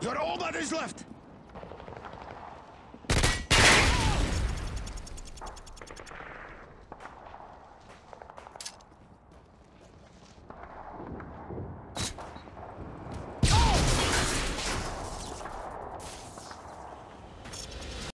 You're all that is left!